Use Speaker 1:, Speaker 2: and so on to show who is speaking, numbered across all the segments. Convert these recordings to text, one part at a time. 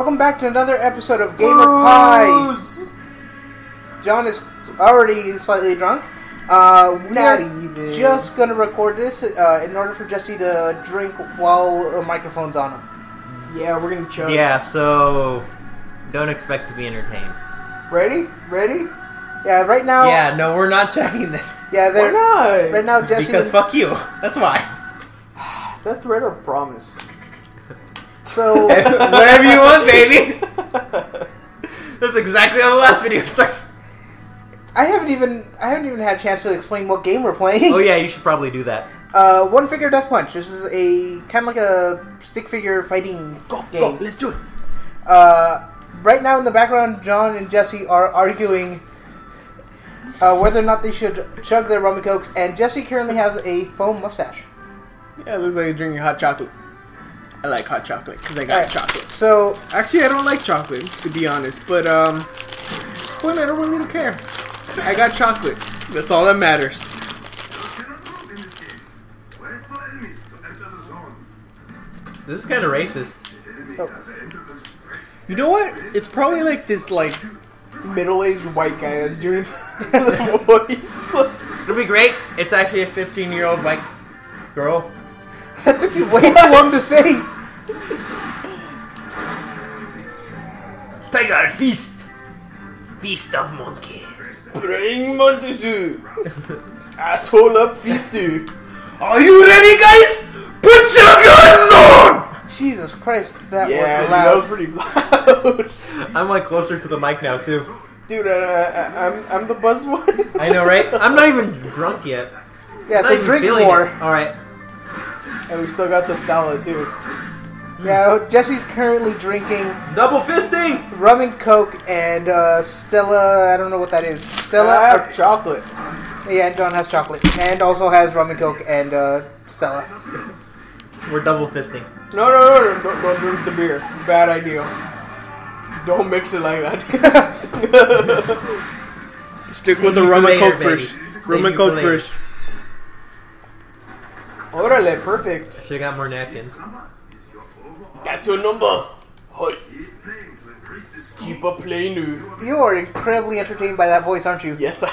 Speaker 1: Welcome back to another episode of Gamer Pies. Jon is already slightly drunk. Uh, we
Speaker 2: Not
Speaker 1: are
Speaker 2: even.
Speaker 1: just gonna record this uh, in order for Jesse to drink while a microphone's on him.
Speaker 2: Yeah, we're gonna chug.
Speaker 3: Yeah, so don't expect to be entertained.
Speaker 2: Ready? Ready?
Speaker 1: Yeah, right now.
Speaker 3: Yeah, no, we're not checking this
Speaker 1: yeah.
Speaker 2: Why
Speaker 1: They're,
Speaker 2: not?
Speaker 1: right now, Jesse.
Speaker 3: because fuck you. That's why.
Speaker 2: Is that threat or promise?
Speaker 1: So
Speaker 3: Whatever you want, baby. That's exactly how the last video started.
Speaker 1: I haven't even I haven't even had a chance to explain what game we're playing.
Speaker 3: Oh yeah, you should probably do that.
Speaker 1: Uh, One Finger Death Punch. This is a kind of like a stick figure fighting
Speaker 2: go,
Speaker 1: game.
Speaker 2: go, let's do it.
Speaker 1: Uh, right now in the background, Jon and Jesse are arguing uh, whether or not they should chug their rum and cokes, and Jesse currently has a foam mustache.
Speaker 2: Yeah, it looks like you're drinking hot chocolate. I like hot chocolate because I got
Speaker 1: Alright,
Speaker 2: chocolate.
Speaker 1: So
Speaker 2: Actually, I don't like chocolate to be honest, but um, at this point I don't really care. I got chocolate. That's all that matters.
Speaker 3: This is kind of racist.
Speaker 2: You know what? It's probably like this like middle-aged white guy that's doing the voice.
Speaker 3: It'll be great. It's actually a 15-year-old white girl.
Speaker 1: that took you way too long to say.
Speaker 3: Tiger feast. Feast of monkey.
Speaker 2: Praying Montezuma. Asshole up feastu.
Speaker 3: Are you ready, guys? Put your guns on.
Speaker 1: Jesus Christ, that
Speaker 2: Yeah,
Speaker 1: was
Speaker 2: dude,
Speaker 1: loud.
Speaker 2: that was pretty loud.
Speaker 3: I'm like closer to the mic now too.
Speaker 2: Dude, uh, I, I'm I'm the buzz one.
Speaker 3: I know, right? I'm not even drunk yet.
Speaker 1: yeah,
Speaker 3: I'm
Speaker 1: so drink more.
Speaker 3: All right.
Speaker 2: and we still got the Stella too.
Speaker 1: Yeah, Jesse's currently drinking
Speaker 3: Double fisting.
Speaker 1: rum and coke and uh, Stella. I don't know what that is. Stella.
Speaker 2: I have chocolate.
Speaker 1: yeah, and Jon has chocolate, and also has rum and coke and uh, Stella.
Speaker 3: We're double fisting.
Speaker 2: No, no, no, no, don't, don't drink the beer. Bad idea. Don't mix it like that. Stick
Speaker 3: Save
Speaker 2: with the rum and coke
Speaker 3: baby.
Speaker 2: first. Rum and coke
Speaker 3: later.
Speaker 2: first. Orale, perfect.
Speaker 3: Should have got more napkins.
Speaker 2: That's your number. Hoi. Keep a play new.
Speaker 1: You are incredibly entertained by that voice, aren't you?
Speaker 2: Yes, I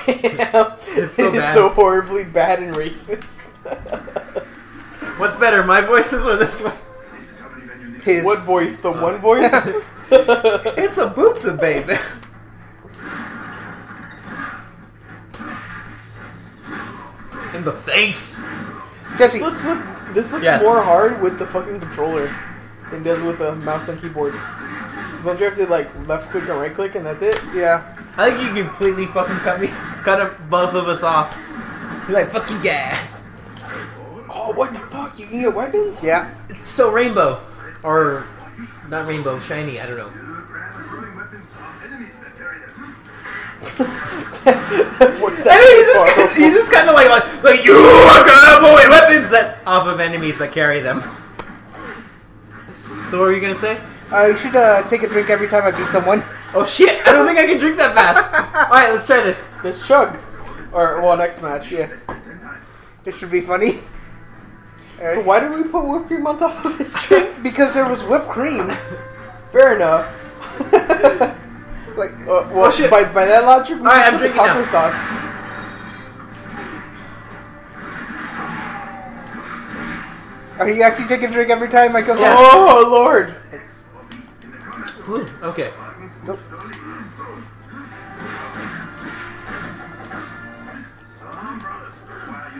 Speaker 2: am.
Speaker 3: It's so
Speaker 2: It is
Speaker 3: bad.
Speaker 2: so horribly bad and racist.
Speaker 3: What's better, my voices or this one?
Speaker 1: His.
Speaker 2: what voice? The one uh, voice?
Speaker 3: It's a bootsa, baby. In the face.
Speaker 1: Jesse,
Speaker 2: This looks look. This looks
Speaker 3: Yes.
Speaker 2: more hard with the fucking controller than it does with the mouse and keyboard. Cause don't you have to like left click and right click and that's it?
Speaker 1: yeah.
Speaker 3: I think you completely fucking cut me, cut both of us off. You're like, fuck you guys.
Speaker 2: Oh, what the fuck? You can get weapons?
Speaker 1: Yeah.
Speaker 3: It's so rainbow. Or, not rainbow, shiny, I don't know.
Speaker 2: What's
Speaker 3: he's just, kinda, he's just kind of like, like, like, you are gonna avoid weapons that off of enemies that carry them. So what were you gonna say?
Speaker 1: Uh, you should uh, take a drink every time I beat someone.
Speaker 3: Oh shit! I don't think I can drink that fast. All right, let's try this.
Speaker 2: This chug, or well, next match.
Speaker 1: Yeah. It should be funny. Alright.
Speaker 2: So why did we put whipped cream on top of this drink?
Speaker 1: Because there was whipped cream.
Speaker 2: Fair enough.
Speaker 1: Like,
Speaker 2: Uh, well,
Speaker 3: Oh, shit.
Speaker 2: by, by that logic, we
Speaker 3: Alright,
Speaker 2: should
Speaker 3: I'm
Speaker 2: put the
Speaker 3: drinking
Speaker 2: taco
Speaker 3: now.
Speaker 2: sauce.
Speaker 1: Are you actually taking a drink every time I go?
Speaker 3: Yeah.
Speaker 2: Oh lord!
Speaker 3: Ooh, okay.
Speaker 1: Nope.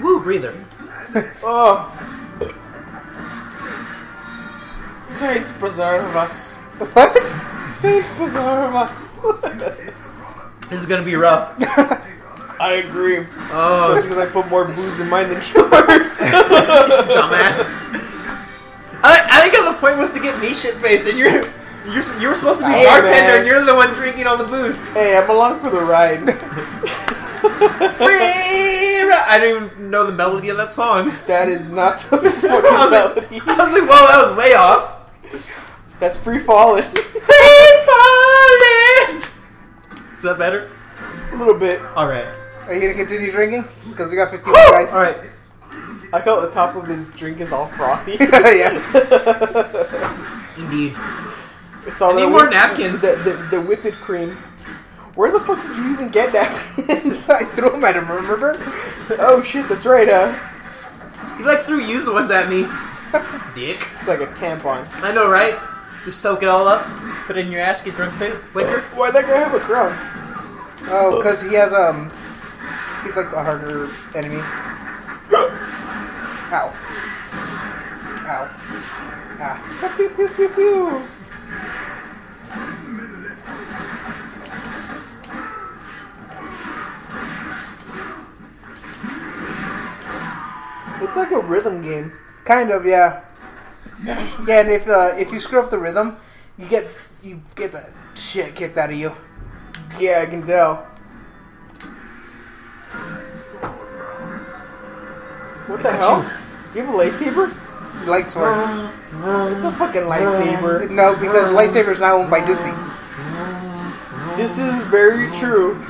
Speaker 3: Woo, breather.
Speaker 2: Oh. Saints preserve us.
Speaker 1: What?
Speaker 2: Saints preserve us.
Speaker 3: This is gonna be rough.
Speaker 2: I agree.
Speaker 3: Oh,
Speaker 2: Especially because I put more booze in mine than yours.
Speaker 3: dumbass. I, I think the point was to get me shit faced, and you're you're you were supposed to be
Speaker 2: Hey,
Speaker 3: bartender,
Speaker 2: man.
Speaker 3: and you're the one drinking all the booze.
Speaker 2: hey, I'm along for the ride. Free!
Speaker 3: I don't even know the melody of that song.
Speaker 2: that is not the
Speaker 3: I
Speaker 2: fucking
Speaker 3: was, like,
Speaker 2: melody.
Speaker 3: I was like, whoa, that was way off.
Speaker 2: That's free falling.
Speaker 3: Free falling. Is that better?
Speaker 2: A little bit.
Speaker 3: All right.
Speaker 1: Are you gonna continue drinking? Because we got 15 more guys.
Speaker 3: All right.
Speaker 2: I like how the top of his drink is all frothy.
Speaker 1: yeah.
Speaker 3: Indeed.
Speaker 2: It's It's all
Speaker 3: I need
Speaker 2: the
Speaker 3: more
Speaker 2: whip-
Speaker 3: napkins.
Speaker 2: The, the, the whipped cream. Where the fuck did you even get napkins?
Speaker 1: I threw him at him, remember?
Speaker 2: oh shit, that's right, huh?
Speaker 3: He like threw used ones at me. Dick.
Speaker 2: It's like a tampon.
Speaker 3: I know, right? Just soak it all up, put it in your ass, get drunk fi- liquor.
Speaker 2: Why'd that guy have a crown?
Speaker 1: Oh, because he has, um, he's like a harder enemy. Ow. Ow. Ah.
Speaker 2: Pew, pew, pew, pew. It's like a rhythm game.
Speaker 1: Kind of, yeah. Yeah, and if uh, if you screw up the rhythm, you get you get the shit kicked out of you.
Speaker 2: Yeah, I can tell. What the hell? Do you have a lightsaber?
Speaker 1: Light sword.
Speaker 2: It's a fucking lightsaber.
Speaker 1: No, because lightsaber is now owned by Disney.
Speaker 2: This is very true.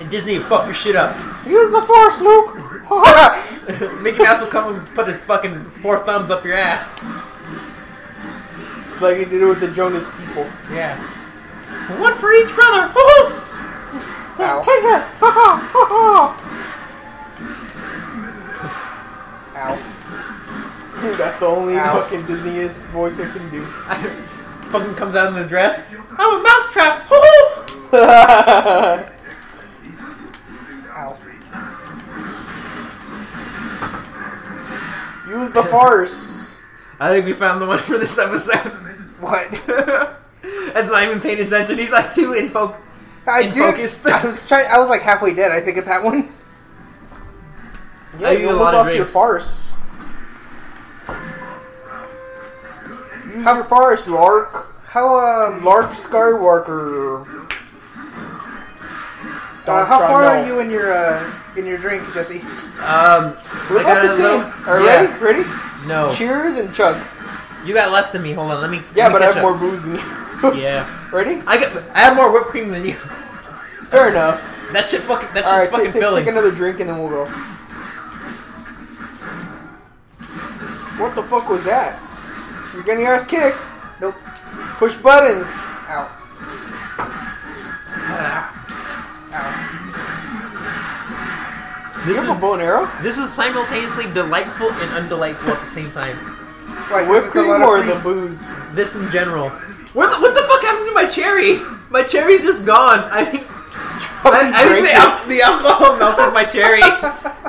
Speaker 3: And Disney fuck your shit up.
Speaker 2: Use the force, Luke.
Speaker 3: Mickey Mouse will come and put his fucking four thumbs up your ass.
Speaker 2: Just like he did it with the Jonas people.
Speaker 3: Yeah. One for each brother. Woo-hoo!
Speaker 1: Ow.
Speaker 2: Take it!
Speaker 1: Ow.
Speaker 2: That's the only
Speaker 1: Ow.
Speaker 2: fucking Disney-est voice I can do.
Speaker 3: fucking comes out in the dress. I'm a mousetrap.
Speaker 1: Ow.
Speaker 2: Use the farce.
Speaker 3: I think we found the one for this episode.
Speaker 1: What?
Speaker 3: That's not even paying attention. He's like too in focus.
Speaker 1: I
Speaker 3: In
Speaker 1: did.
Speaker 3: focus.
Speaker 1: I was trying. I was like halfway dead. I think at that one.
Speaker 2: Yeah,
Speaker 3: I
Speaker 2: you
Speaker 3: use a
Speaker 2: almost lost your farce. Use your farce, Lark.
Speaker 1: How um?
Speaker 2: Lark Skywalker.
Speaker 1: Uh, how far
Speaker 2: know.
Speaker 1: are you in your uh in your drink, Jesse?
Speaker 3: Um,
Speaker 2: We're
Speaker 3: I
Speaker 2: about the same.
Speaker 3: little-
Speaker 2: Are you
Speaker 3: yeah.
Speaker 2: ready? Ready?
Speaker 3: No,
Speaker 2: Cheers and chug.
Speaker 3: you got less than me. Hold on, let me.
Speaker 2: Yeah,
Speaker 3: let me
Speaker 2: but I have
Speaker 3: up.
Speaker 2: more booze than you.
Speaker 3: Yeah,
Speaker 2: Ready?
Speaker 3: I got. I have more whipped cream than you.
Speaker 2: Fair enough.
Speaker 3: That shit fucking. That shit's
Speaker 2: All right,
Speaker 3: fucking
Speaker 2: take, take,
Speaker 3: filling.
Speaker 2: take another drink and then we'll go. What the fuck was that? You're getting your ass kicked.
Speaker 1: Nope.
Speaker 2: Push buttons.
Speaker 1: Ow. Ow.
Speaker 2: You
Speaker 3: This
Speaker 2: have a
Speaker 3: is
Speaker 2: bow and arrow?
Speaker 3: this is simultaneously delightful and undelightful at the same time.
Speaker 1: Why? 'cause
Speaker 2: Whipped cream or
Speaker 1: free-
Speaker 2: the booze?
Speaker 3: This in general. Where the, what the fuck happened to my cherry? My cherry's just gone. I think. I, I think the, al- the alcohol melted my cherry.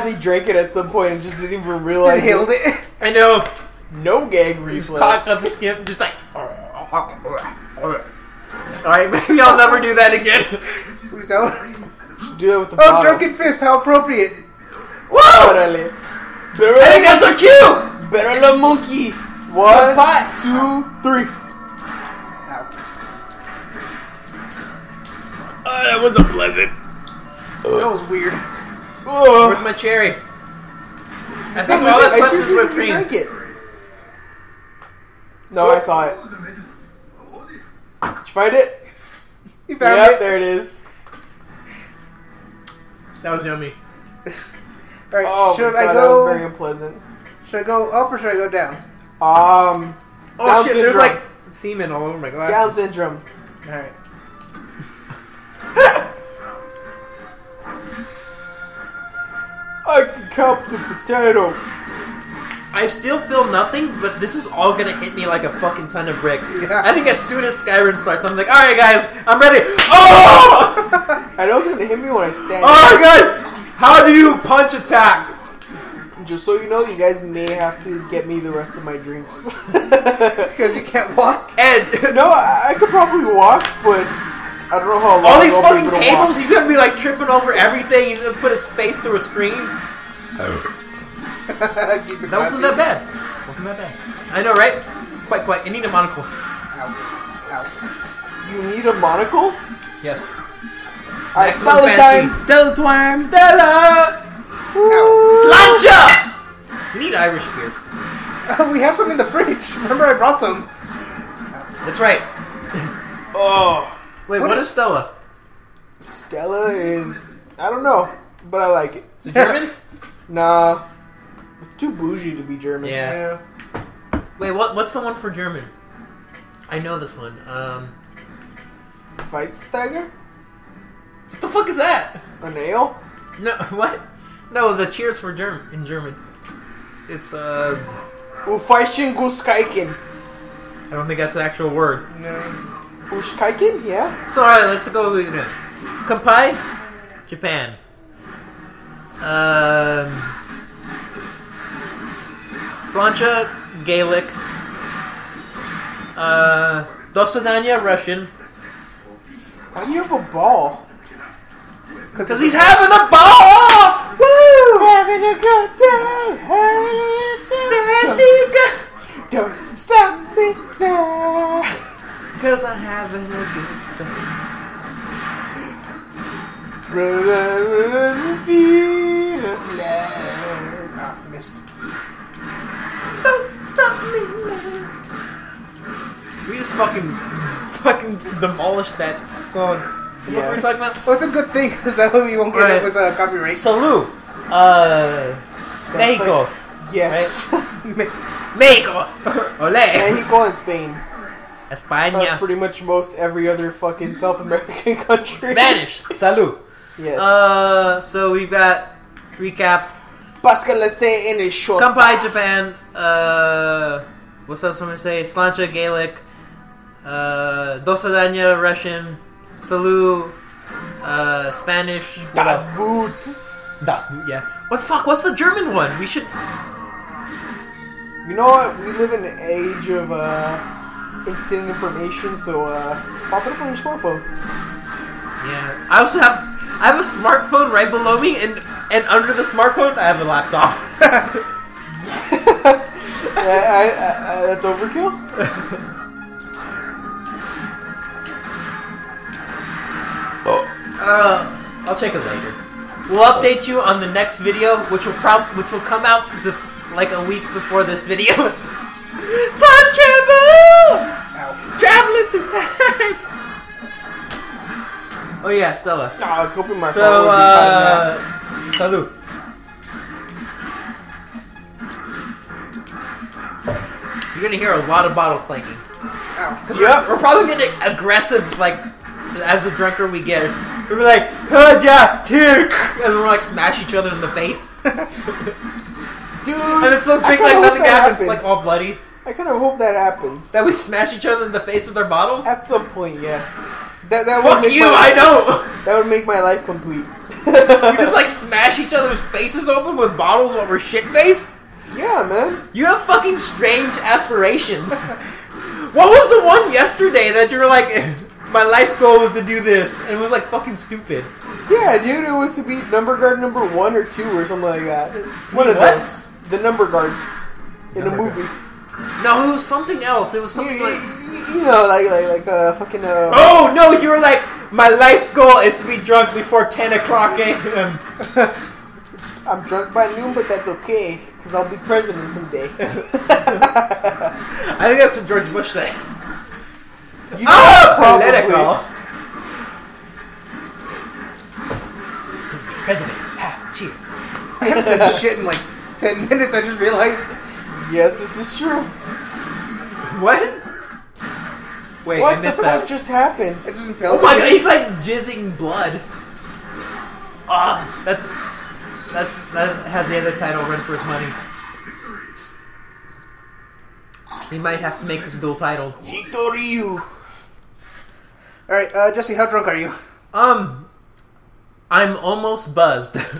Speaker 2: Probably drank it at some point and just didn't even realize
Speaker 1: inhaled
Speaker 2: it.
Speaker 1: it.
Speaker 3: I know.
Speaker 2: No gag
Speaker 3: Just
Speaker 2: reflex.
Speaker 3: caught up the skip, just like. Alright, maybe I'll never do that again.
Speaker 1: Please don't.
Speaker 2: Should do that with the
Speaker 1: Oh,
Speaker 2: bottle.
Speaker 1: drunken fist! How appropriate.
Speaker 3: Woo!
Speaker 2: Órale.
Speaker 3: I think that's our cue!
Speaker 2: Better la monkey. One,
Speaker 3: pot.
Speaker 2: two, three.
Speaker 1: Ow.
Speaker 3: Oh, that was a pleasant.
Speaker 1: That was weird.
Speaker 3: Where's my cherry? I think
Speaker 2: I
Speaker 3: all that's left is
Speaker 2: seriously
Speaker 3: whipped
Speaker 2: think you
Speaker 3: cream.
Speaker 2: drank it. No, I saw it. Did you find it?
Speaker 1: You found
Speaker 2: Yep,
Speaker 1: it.
Speaker 2: there it is.
Speaker 3: That was yummy.
Speaker 1: All right.
Speaker 2: Oh
Speaker 1: should
Speaker 2: my
Speaker 1: I
Speaker 2: god, that
Speaker 1: go?
Speaker 2: was very unpleasant.
Speaker 1: Should I go up or should I go down?
Speaker 2: Um,
Speaker 3: Oh
Speaker 2: Down
Speaker 3: shit, there's like semen all over my
Speaker 2: glass.
Speaker 3: Down
Speaker 2: syndrome.
Speaker 1: All right.
Speaker 2: I can count the potato.
Speaker 3: I still feel nothing, but this is all gonna hit me like a fucking ton of bricks.
Speaker 1: Yeah.
Speaker 3: I think as soon as Skyrim starts, I'm like, alright guys, I'm ready. Oh!
Speaker 2: I know it's gonna hit me when I stand
Speaker 3: oh my god! How do you punch attack?
Speaker 2: Just so you know, you guys may have to get me the rest of my drinks.
Speaker 1: Because you can't walk.
Speaker 3: And
Speaker 2: no, I, I could probably walk, but I don't know how long
Speaker 3: all these fucking cables, he's gonna be like tripping over everything. He's gonna put his face through a screen. That wasn't that bad. Wasn't that bad. I know, right? Quite, quite. I need a monocle.
Speaker 1: Ow. Ow.
Speaker 2: You need a monocle?
Speaker 3: Yes.
Speaker 2: Alright, Stella time! Stella time!
Speaker 3: Stella! Sláinte! We need Irish beer.
Speaker 1: we have some in the fridge. Remember, I brought some.
Speaker 3: That's right.
Speaker 2: Oh,
Speaker 3: Wait,
Speaker 1: What
Speaker 3: what
Speaker 1: is-
Speaker 3: is Stella?
Speaker 2: Stella is. I don't know, but I like it.
Speaker 3: Is it German?
Speaker 2: Nah, it's too bougie to be German.
Speaker 3: Yeah. Wait, what? What's the one for German? I know this one. Um,
Speaker 2: Fight Stagger?
Speaker 3: what the fuck is that?
Speaker 2: A nail?
Speaker 3: No, what? No, the cheers for German in German. It's uh,
Speaker 2: Ufeischen Guskaiken.
Speaker 3: I don't think that's an actual word.
Speaker 1: No.
Speaker 2: Ushkaiken? Yeah.
Speaker 3: So alright, let's go with it. Kampai, Japan. Um, Sláinte, Gaelic. Uh, Dosadanya, Russian.
Speaker 2: Why do you have a ball?
Speaker 3: Because he's having a ball! Woo!
Speaker 2: Having a good time. Having a good time. Don't stop me now.
Speaker 3: Because I'm having a good time.
Speaker 2: Brother, brother, speed of light.
Speaker 1: Ah, missed.
Speaker 3: Don't stop me now. We just fucking, fucking demolished that song. What we
Speaker 2: Yes.
Speaker 3: talking about?
Speaker 1: Well, it's a good thing because that way we won't get
Speaker 3: Right.
Speaker 1: it with uh, copyright.
Speaker 3: Salud. Uh,
Speaker 2: That's
Speaker 3: Mexico.
Speaker 2: like- Yes.
Speaker 3: Mexico. Ole.
Speaker 2: Mexico and Spain. Or
Speaker 3: España.
Speaker 2: pretty much most every other fucking South American country.
Speaker 3: Spanish. Salud.
Speaker 2: Yes.
Speaker 3: Uh, so we've got recap.
Speaker 2: Pascal say in a short.
Speaker 3: Kampai, Japan. Uh, what's else I'm gonna say? Sláinte, Gaelic. Uh, Dosadanya, Russian. Salut, uh, Spanish.
Speaker 2: Das
Speaker 3: else?
Speaker 2: Boot.
Speaker 3: Das Boot, yeah. What the fuck? What's the German one? We should.
Speaker 2: You know what? We live in an age of uh, instant information, so uh, pop it up on your smartphone.
Speaker 3: Yeah. I also have. I have a smartphone right below me, and and under the smartphone, I have a laptop.
Speaker 2: I, I, I, that's overkill. oh.
Speaker 3: Uh, I'll check it later. We'll update you on the next video, which will prob which will come out like a week before this video. time travel!
Speaker 1: Ow.
Speaker 3: Traveling through time. Oh yeah, Stella.
Speaker 2: No, I was hoping my phone
Speaker 3: So,
Speaker 2: would be
Speaker 3: uh, salute. You're gonna hear a lot of bottle clanking.
Speaker 1: Ow.
Speaker 2: Yep.
Speaker 3: We're probably gonna get aggressive, like, as the drunker we get. We'll be like, Kaja, Tirk! And we'll like smash each other in the face.
Speaker 2: Dude,
Speaker 3: and it's so big, like nothing
Speaker 2: that
Speaker 3: happens,
Speaker 2: happens.
Speaker 3: like all bloody.
Speaker 2: I kind of hope that happens.
Speaker 3: That we smash each other in the face with our bottles?
Speaker 2: At some point, yes. That that would make
Speaker 3: you,
Speaker 2: my,
Speaker 3: I know!
Speaker 2: That would make my life complete.
Speaker 3: You just like smash each other's faces open with bottles while we're shit faced?
Speaker 2: yeah, man.
Speaker 3: You have fucking strange aspirations. what was the one yesterday that you were like, my life's goal was to do this, and it was like fucking stupid?
Speaker 2: Yeah, dude, it was to be number guard number one or two or something like that. One of
Speaker 3: what?
Speaker 2: those. The number guards in a
Speaker 3: Number
Speaker 2: movie.
Speaker 3: No, it was something else. It was
Speaker 2: You,
Speaker 3: something like.
Speaker 2: you- you know, like like like uh, fucking uh.
Speaker 3: Oh no, you were like, my life's goal is to be drunk before 10 o'clock a.m.
Speaker 2: I'm drunk by noon, but that's okay, cause I'll be president someday.
Speaker 3: I think that's what George Bush said.
Speaker 2: you
Speaker 3: Oh,
Speaker 2: probably.
Speaker 3: political. President. Ha, cheers.
Speaker 1: I haven't said shit in like 10 minutes, I just realized.
Speaker 2: Yes, this is true.
Speaker 3: What? Wait, I
Speaker 2: what the fuck
Speaker 3: that.
Speaker 2: just happened?
Speaker 1: I just
Speaker 3: Oh my god, he's like jizzing blood. Ah, that that's that has the other title run for his money. He might have to make this dual title.
Speaker 2: Victory!
Speaker 1: Alright, uh, Jesse, how drunk are you?
Speaker 3: Um, I'm almost buzzed.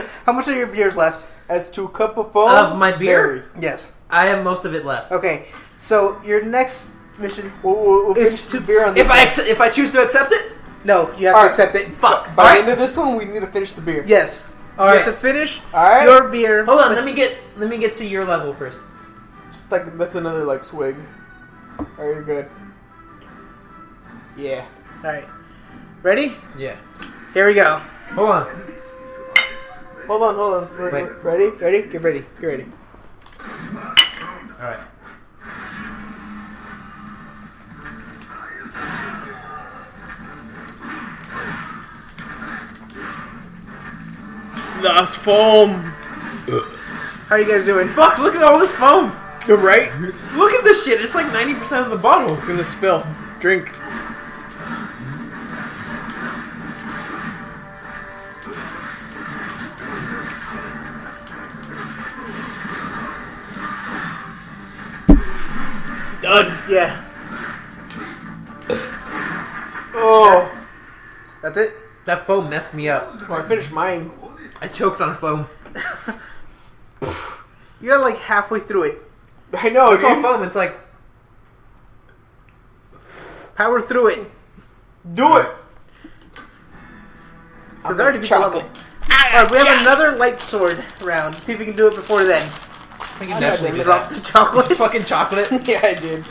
Speaker 1: How much of your beers left?
Speaker 2: As to cup of foam.
Speaker 3: Of my beer?
Speaker 2: Very.
Speaker 1: Yes.
Speaker 3: I have most of it left.
Speaker 1: Okay, so your next mission.
Speaker 2: We'll, we'll, we'll
Speaker 1: It's
Speaker 2: finish
Speaker 1: to-
Speaker 2: the beer on this
Speaker 3: If I
Speaker 2: one.
Speaker 3: ex- if I choose to accept it,
Speaker 1: No, you have
Speaker 2: All
Speaker 1: to
Speaker 2: right.
Speaker 1: accept it.
Speaker 3: fuck.
Speaker 2: By
Speaker 3: All
Speaker 2: the
Speaker 3: right.
Speaker 2: end of this one, we need to finish the beer.
Speaker 1: Yes.
Speaker 3: All
Speaker 1: you
Speaker 3: right.
Speaker 1: have to finish
Speaker 2: Alright?
Speaker 1: your beer.
Speaker 3: Hold on, let me get let me get to your level first.
Speaker 2: Just like, that's another, like, swig. Alright, you're good. Yeah.
Speaker 1: Alright. Ready?
Speaker 3: Yeah.
Speaker 1: Here we go.
Speaker 3: Hold on.
Speaker 2: Hold on, hold on.
Speaker 3: Wait.
Speaker 2: Ready? Ready? Get ready. Get ready.
Speaker 3: All right.
Speaker 2: That's foam.
Speaker 1: How are you guys doing?
Speaker 3: Fuck! Look at all this foam.
Speaker 2: You're right.
Speaker 3: Look at this this shit. It's like 90% of the bottle.
Speaker 2: It's gonna spill. Drink. Oh.
Speaker 1: that's it.
Speaker 3: That foam messed me up.
Speaker 2: Oh, I finished mine.
Speaker 3: I choked on foam.
Speaker 1: You got like halfway through it.
Speaker 2: I know,
Speaker 3: It's all
Speaker 2: dude.
Speaker 3: foam. It's like
Speaker 1: Power through it.
Speaker 2: Do it.
Speaker 1: Because I already beat the level. Alright, we have another light sword round. See if we can do it before then.
Speaker 3: I can
Speaker 2: I
Speaker 3: definitely do
Speaker 1: Drop the chocolate.
Speaker 3: Fucking chocolate.
Speaker 2: yeah, I did.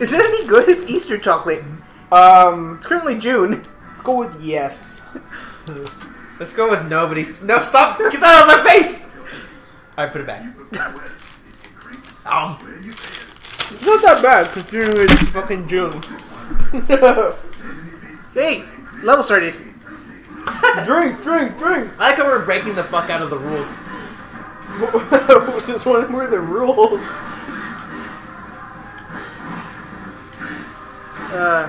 Speaker 1: Is it any good? It's Easter chocolate.
Speaker 2: Um,
Speaker 1: It's currently June.
Speaker 2: let's go with yes.
Speaker 3: Let's go with nobody. No, stop! Get that out of my face! Alright, put it back. Um,
Speaker 2: It's not that bad considering it's fucking June.
Speaker 1: Hey, level started.
Speaker 2: drink, drink, drink.
Speaker 3: I like how we're breaking the fuck out of the rules.
Speaker 2: Since when were the rules?
Speaker 1: Uh,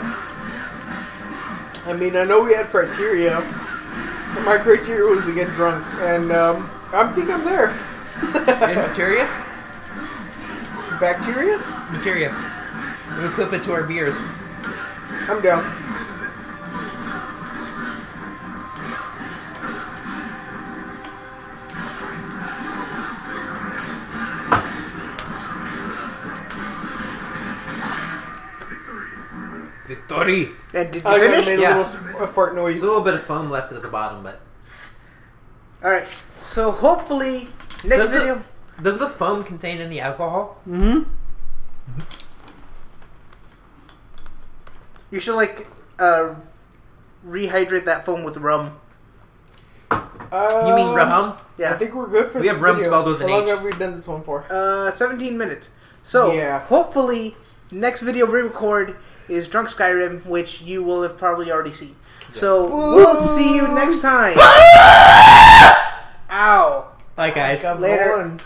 Speaker 2: I mean, I know we had criteria. And my criteria was to get drunk, and um, I think I'm there.
Speaker 3: And materia?
Speaker 2: Bacteria?
Speaker 3: Materia. We equip it to our beers.
Speaker 2: I'm down.
Speaker 3: Victory!
Speaker 1: and did you
Speaker 2: I got
Speaker 1: finish?
Speaker 2: made
Speaker 3: Yeah.
Speaker 2: a little s- a fart noise.
Speaker 3: A little bit of foam left at the bottom, but
Speaker 1: Alright, so hopefully next
Speaker 3: Does the-
Speaker 1: video.
Speaker 3: does the foam contain any alcohol?
Speaker 2: Mm-hmm.
Speaker 1: You should like uh, rehydrate that foam with rum.
Speaker 2: Uh,
Speaker 3: You mean rum?
Speaker 1: Yeah.
Speaker 2: I think we're good for
Speaker 3: We
Speaker 2: this We
Speaker 3: have rum
Speaker 2: video.
Speaker 3: spelled with an
Speaker 2: How long
Speaker 3: H.
Speaker 2: have we done this one for?
Speaker 1: Uh, 17 minutes. So
Speaker 2: Yeah.
Speaker 1: hopefully next video we record is Drunk Skyrim, which you will have probably already seen. So we'll see you next time. Ow.
Speaker 3: Bye, guys.
Speaker 1: Later.
Speaker 2: on.